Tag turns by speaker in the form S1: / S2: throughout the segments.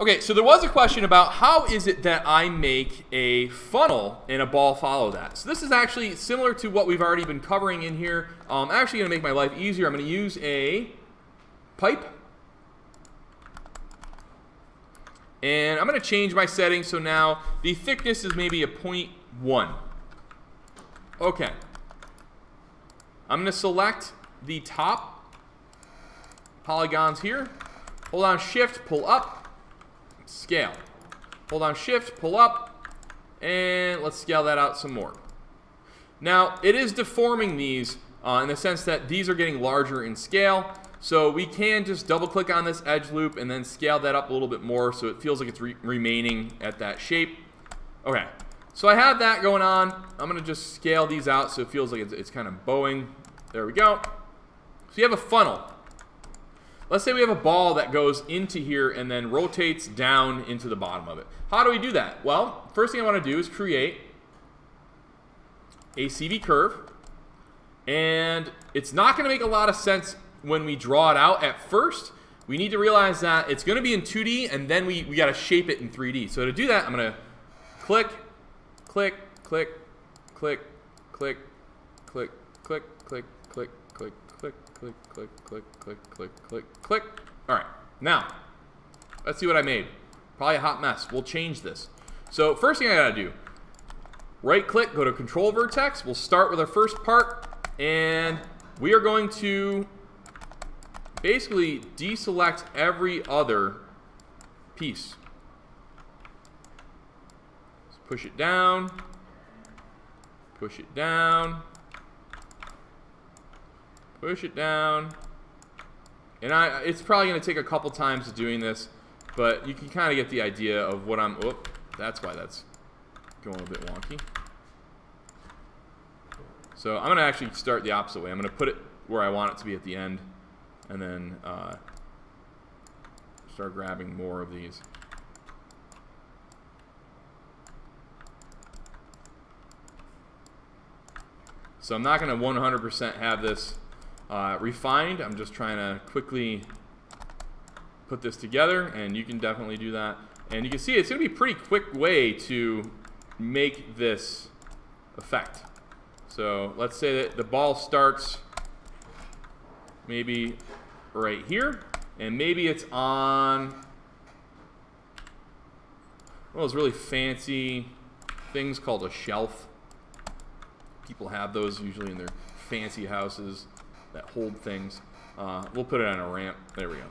S1: Okay, so there was a question about how is it that I make a funnel and a ball follow that. So this is actually similar to what we've already been covering in here. Um, I'm actually going to make my life easier. I'm going to use a pipe. And I'm going to change my setting so now the thickness is maybe a 0.1. Okay. I'm going to select the top polygons here. Hold on shift, pull up scale. Hold on shift, pull up, and let's scale that out some more. Now, it is deforming these uh, in the sense that these are getting larger in scale. So we can just double click on this edge loop and then scale that up a little bit more so it feels like it's re remaining at that shape. Okay, so I have that going on. I'm going to just scale these out so it feels like it's, it's kind of bowing. There we go. So you have a funnel. Let's say we have a ball that goes into here and then rotates down into the bottom of it. How do we do that? Well, first thing I want to do is create a CV curve. And it's not going to make a lot of sense when we draw it out at first. We need to realize that it's going to be in 2D and then we, we got to shape it in 3D. So to do that, I'm going to click, click, click, click, click, click, click, click, click, click, click, click, click, click, click, click, click. All right, now, let's see what I made. Probably a hot mess. We'll change this. So first thing I gotta do, right click, go to control vertex. We'll start with our first part and we are going to basically deselect every other piece. Let's push it down, push it down, Push it down. And I, it's probably going to take a couple times of doing this, but you can kind of get the idea of what I'm, oh, that's why that's going a bit wonky. So I'm going to actually start the opposite way. I'm going to put it where I want it to be at the end, and then uh, start grabbing more of these. So I'm not going to 100% have this uh, refined. I'm just trying to quickly put this together, and you can definitely do that. And you can see it's going to be a pretty quick way to make this effect. So let's say that the ball starts maybe right here, and maybe it's on one of those really fancy things called a shelf. People have those usually in their fancy houses that hold things. Uh, we'll put it on a ramp. There we go.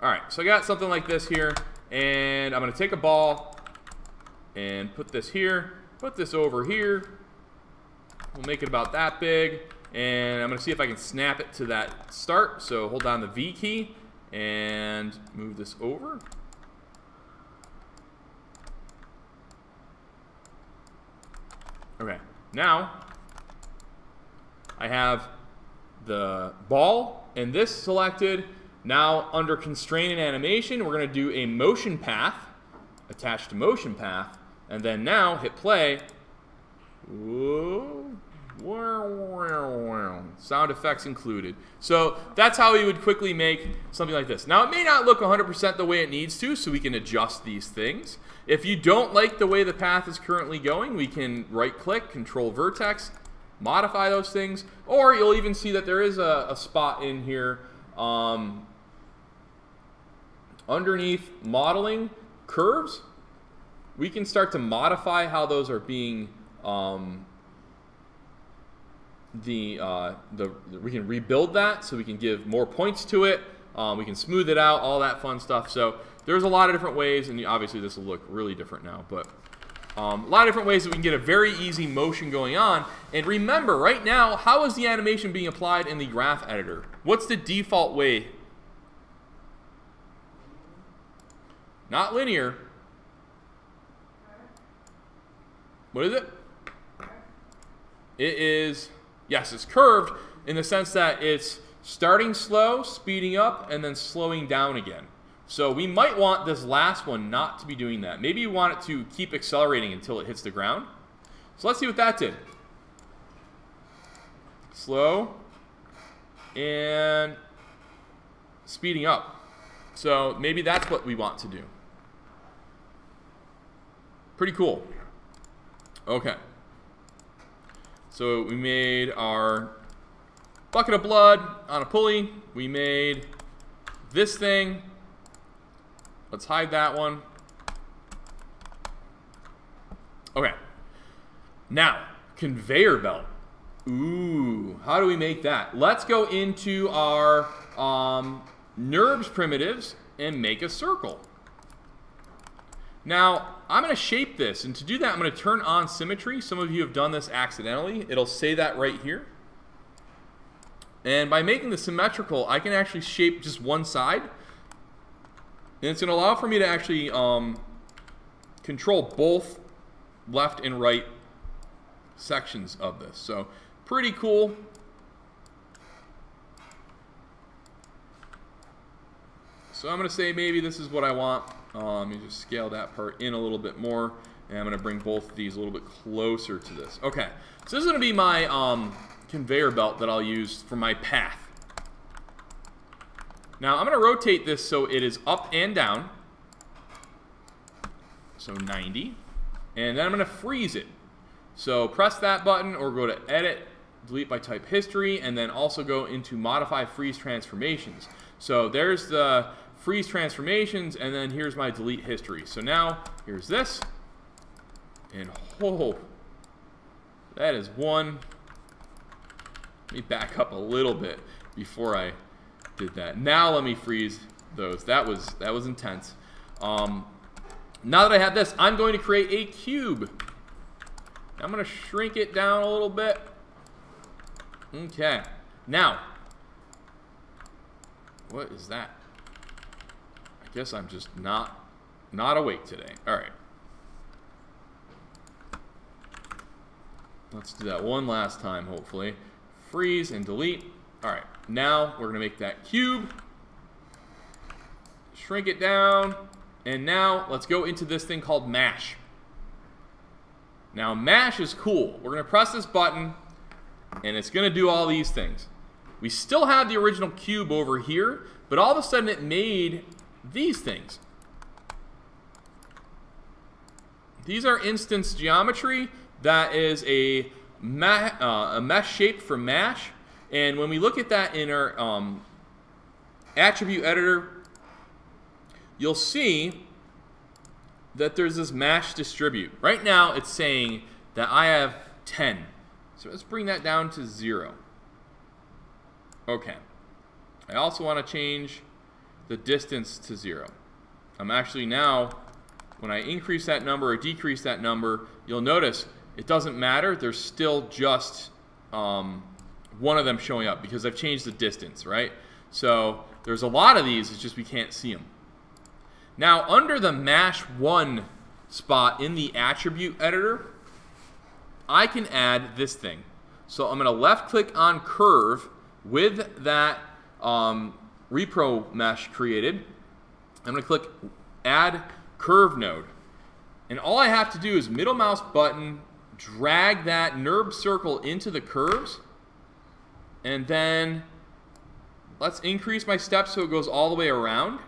S1: All right, so I got something like this here, and I'm going to take a ball and put this here, put this over here. We'll make it about that big, and I'm going to see if I can snap it to that start. So hold down the V key and move this over. Okay, now I have the ball and this selected. Now under constraint and animation, we're going to do a motion path attached to motion path. And then now hit play. Sound effects included. So that's how we would quickly make something like this. Now it may not look 100% the way it needs to, so we can adjust these things. If you don't like the way the path is currently going, we can right click, control vertex, modify those things. Or you'll even see that there is a, a spot in here um, underneath modeling curves. We can start to modify how those are being um, the, uh, the we can rebuild that so we can give more points to it. Um, we can smooth it out, all that fun stuff. So there's a lot of different ways, and obviously this will look really different now, but. Um, a lot of different ways that we can get a very easy motion going on. And remember, right now, how is the animation being applied in the graph editor? What's the default way? Not linear. What is it? It is, yes, it's curved in the sense that it's starting slow, speeding up, and then slowing down again. So we might want this last one not to be doing that. Maybe you want it to keep accelerating until it hits the ground. So let's see what that did. Slow and speeding up. So maybe that's what we want to do. Pretty cool. Okay. So we made our bucket of blood on a pulley. We made this thing. Let's hide that one. Okay. Now, conveyor belt. Ooh, how do we make that? Let's go into our um, NURBS primitives and make a circle. Now, I'm going to shape this, and to do that, I'm going to turn on symmetry. Some of you have done this accidentally. It'll say that right here. And by making the symmetrical, I can actually shape just one side. And it's going to allow for me to actually um, control both left and right sections of this. So pretty cool. So I'm going to say maybe this is what I want. Let me just scale that part in a little bit more. And I'm going to bring both of these a little bit closer to this. Okay, so this is going to be my um, conveyor belt that I'll use for my path. Now I'm going to rotate this so it is up and down. So 90. And then I'm going to freeze it. So press that button or go to edit, delete by type history, and then also go into modify freeze transformations. So there's the freeze transformations, and then here's my delete history. So now here's this. And oh, that is one. Let me back up a little bit before I did that. Now let me freeze those. That was that was intense. Um, now that I have this, I'm going to create a cube. I'm going to shrink it down a little bit. Okay. Now, what is that? I guess I'm just not not awake today. All right. Let's do that one last time, hopefully. Freeze and delete. All right. Now we're going to make that cube. Shrink it down. And now let's go into this thing called mash. Now mash is cool. We're going to press this button and it's going to do all these things. We still have the original cube over here, but all of a sudden it made these things. These are instance geometry. That is a, uh, a mesh shape for mash. And when we look at that in our um, attribute editor, you'll see that there's this mash distribute. Right now, it's saying that I have 10. So let's bring that down to 0. Okay. I also want to change the distance to 0. I'm actually now, when I increase that number or decrease that number, you'll notice it doesn't matter. There's still just um, one of them showing up because I've changed the distance, right? So there's a lot of these, it's just we can't see them. Now, under the MASH 1 spot in the attribute editor, I can add this thing. So I'm going to left click on curve with that um, repro mesh created. I'm going to click add curve node. And all I have to do is middle mouse button, drag that NURB circle into the curves, and then let's increase my steps so it goes all the way around.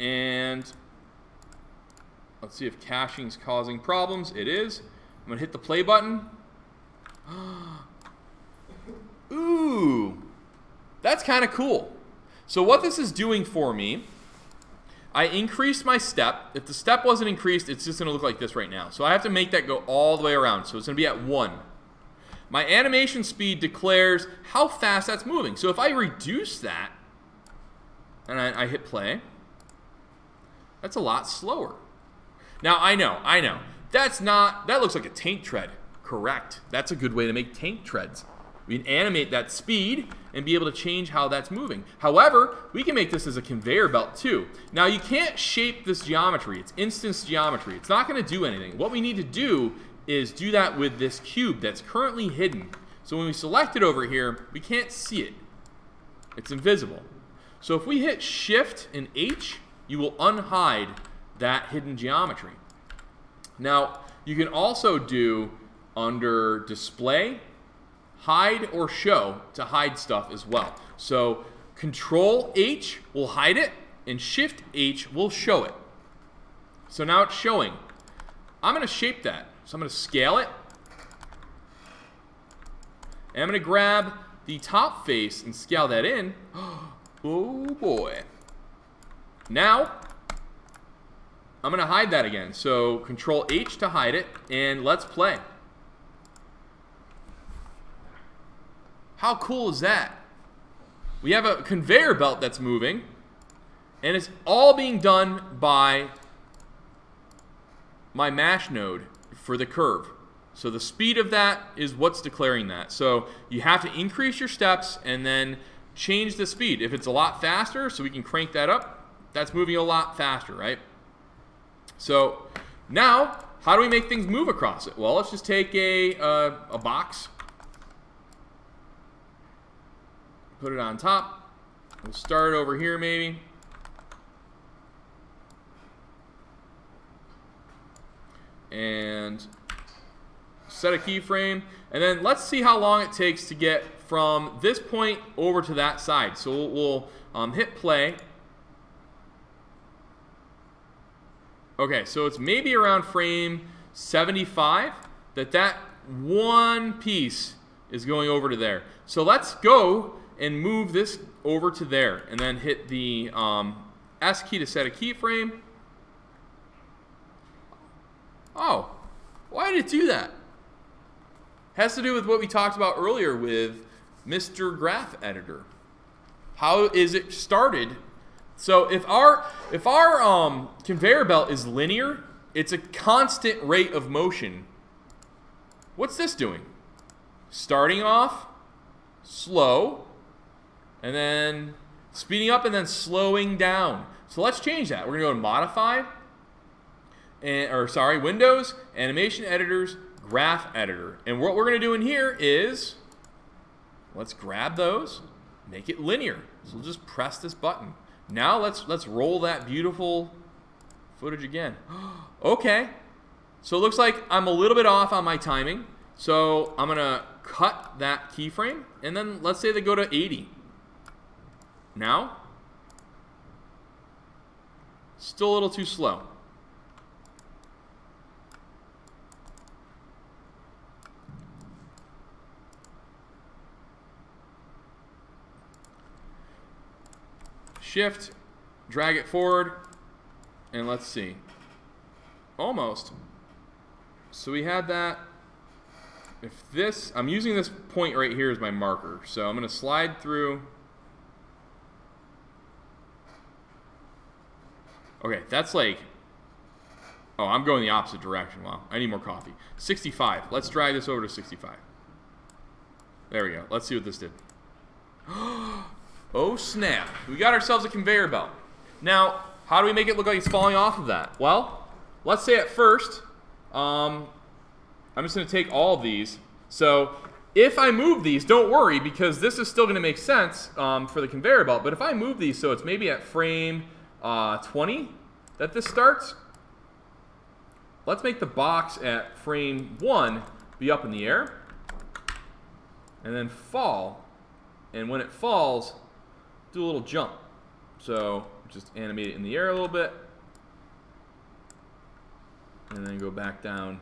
S1: And let's see if caching is causing problems. It is. I'm going to hit the play button. Ooh, that's kind of cool. So what this is doing for me, I increased my step. If the step wasn't increased, it's just going to look like this right now. So I have to make that go all the way around. So it's going to be at 1. My animation speed declares how fast that's moving. So if I reduce that, and I, I hit play, that's a lot slower. Now, I know, I know. That's not, that looks like a tank tread. Correct. That's a good way to make tank treads. We can animate that speed and be able to change how that's moving. However, we can make this as a conveyor belt too. Now, you can't shape this geometry. It's instance geometry. It's not going to do anything. What we need to do is do that with this cube that's currently hidden. So when we select it over here, we can't see it. It's invisible. So if we hit Shift and H, you will unhide that hidden geometry. Now, you can also do under display, hide or show to hide stuff as well. So Control H will hide it, and Shift H will show it. So now it's showing. I'm going to shape that. So I'm going to scale it. And I'm going to grab the top face and scale that in. Oh boy. Now, I'm going to hide that again. So Control H to hide it, and let's play. How cool is that? We have a conveyor belt that's moving, and it's all being done by my mash node for the curve. So the speed of that is what's declaring that. So you have to increase your steps and then change the speed. If it's a lot faster, so we can crank that up, that's moving a lot faster, right? So now, how do we make things move across it? Well, let's just take a, uh, a box put it on top. We'll start over here maybe. And set a keyframe. And then let's see how long it takes to get from this point over to that side. So we'll, we'll um, hit play. Okay, so it's maybe around frame 75 that that one piece is going over to there. So let's go and move this over to there and then hit the um, S key to set a keyframe. Oh, why did it do that? Has to do with what we talked about earlier with Mr. Graph Editor. How is it started? So if our if our um, conveyor belt is linear, it's a constant rate of motion. What's this doing? Starting off slow, and then speeding up and then slowing down. So let's change that. We're to go to Modify, and, or sorry, Windows, Animation Editors, Graph Editor. And what we're going to do in here is, let's grab those, make it linear. So we'll just press this button. Now let's let's roll that beautiful footage again. okay. So it looks like I'm a little bit off on my timing. So I'm going to cut that keyframe, and then let's say they go to 80. Now, still a little too slow. Shift, drag it forward, and let's see. Almost. So we had that. If this, I'm using this point right here as my marker. So I'm going to slide through Okay, that's like... Oh, I'm going the opposite direction. Wow, I need more coffee. 65. Let's drag this over to 65. There we go. Let's see what this did. oh, snap. We got ourselves a conveyor belt. Now, how do we make it look like it's falling off of that? Well, let's say at first, um, I'm just going to take all of these. So if I move these, don't worry, because this is still going to make sense um, for the conveyor belt. But if I move these so it's maybe at frame uh, 20 that this starts. Let's make the box at frame 1 be up in the air and then fall. And when it falls, do a little jump. So just animate it in the air a little bit and then go back down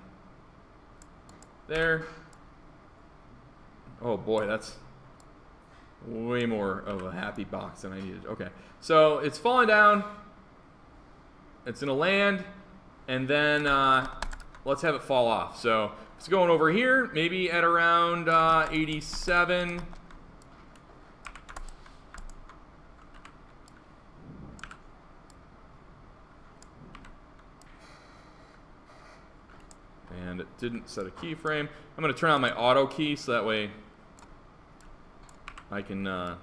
S1: there. Oh boy, that's way more of a happy box than I needed. Okay, so it's falling down. It's gonna land, and then uh, let's have it fall off. So it's going over here, maybe at around uh, 87. And it didn't set a keyframe. I'm going to turn on my auto key so that way I can uh,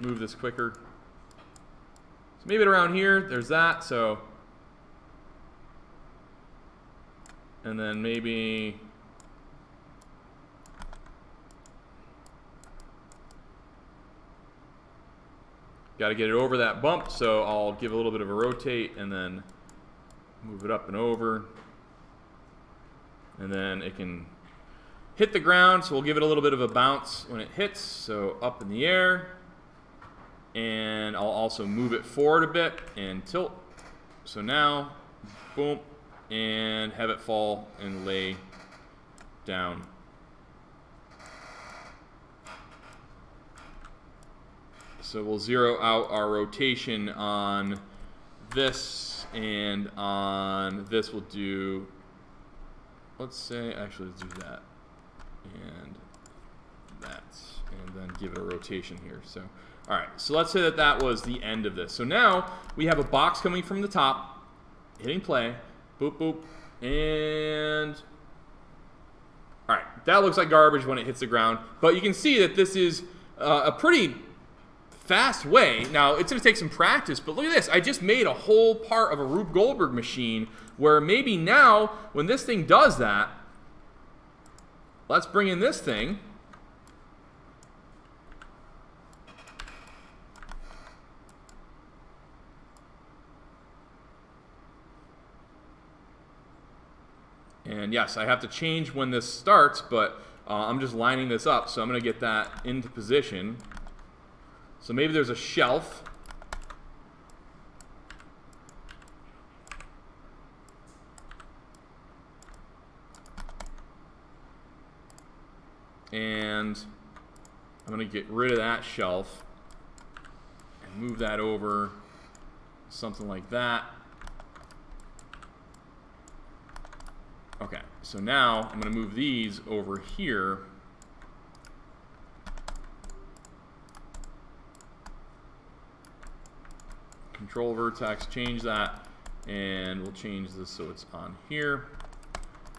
S1: move this quicker. So maybe around here, there's that, so. And then maybe. Got to get it over that bump, so I'll give a little bit of a rotate and then move it up and over. And then it can hit the ground, so we'll give it a little bit of a bounce when it hits. So up in the air, And I'll also move it forward a bit and tilt. So now, boom, and have it fall and lay down. So we'll zero out our rotation on this and on this we'll do, let's say, actually let's do that and that and then give it a rotation here. So, all right, so let's say that that was the end of this. So now we have a box coming from the top, hitting play, boop, boop, and all right, that looks like garbage when it hits the ground, but you can see that this is uh, a pretty fast way. Now, it's going to take some practice, but look at this. I just made a whole part of a Rube Goldberg machine where maybe now when this thing does that, let's bring in this thing. And yes, I have to change when this starts, but uh, I'm just lining this up. So I'm going to get that into position. So maybe there's a shelf. And I'm going to get rid of that shelf and move that over something like that. Okay, so now I'm going to move these over here. Control vertex, change that, and we'll change this so it's on here.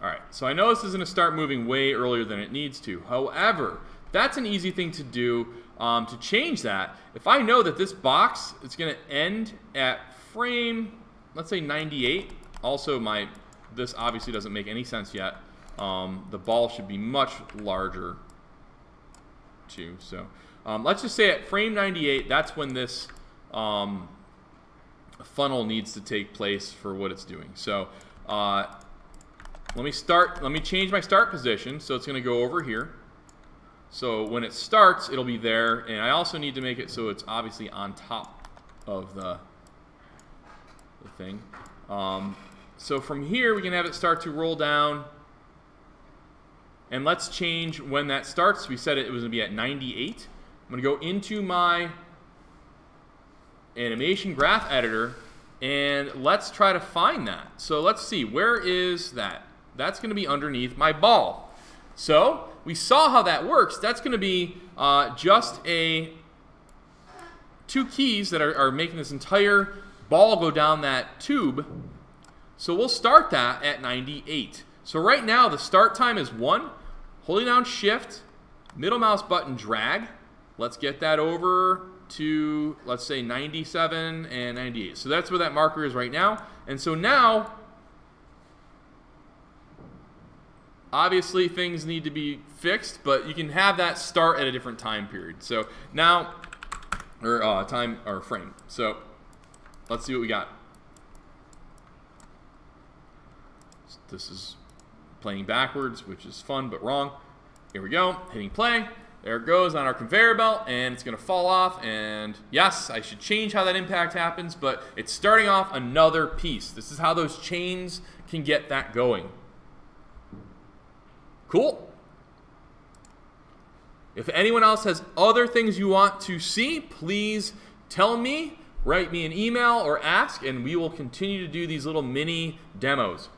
S1: All right, so I know this is going to start moving way earlier than it needs to. However, that's an easy thing to do um, to change that. If I know that this box is going to end at frame, let's say 98, also my this obviously doesn't make any sense yet. Um, the ball should be much larger too. So um, let's just say at frame 98, that's when this um, funnel needs to take place for what it's doing. So uh, let me start, let me change my start position. So it's going to go over here. So when it starts, it'll be there. And I also need to make it so it's obviously on top of the, the thing. Um, so from here, we can have it start to roll down. And let's change when that starts. We said it was going to be at 98. I'm going to go into my animation graph editor, and let's try to find that. So let's see, where is that? That's going to be underneath my ball. So we saw how that works. That's going to be uh, just a two keys that are, are making this entire ball go down that tube. So we'll start that at 98. So right now the start time is 1. Holding down shift, middle mouse button drag. Let's get that over to, let's say 97 and 98. So that's where that marker is right now. And so now, obviously things need to be fixed, but you can have that start at a different time period. So now, or uh, time, or frame. So let's see what we got. This is playing backwards, which is fun but wrong. Here we go, hitting play. There it goes on our conveyor belt, and it's going to fall off. And yes, I should change how that impact happens, but it's starting off another piece. This is how those chains can get that going. Cool. If anyone else has other things you want to see, please tell me, write me an email, or ask, and we will continue to do these little mini demos.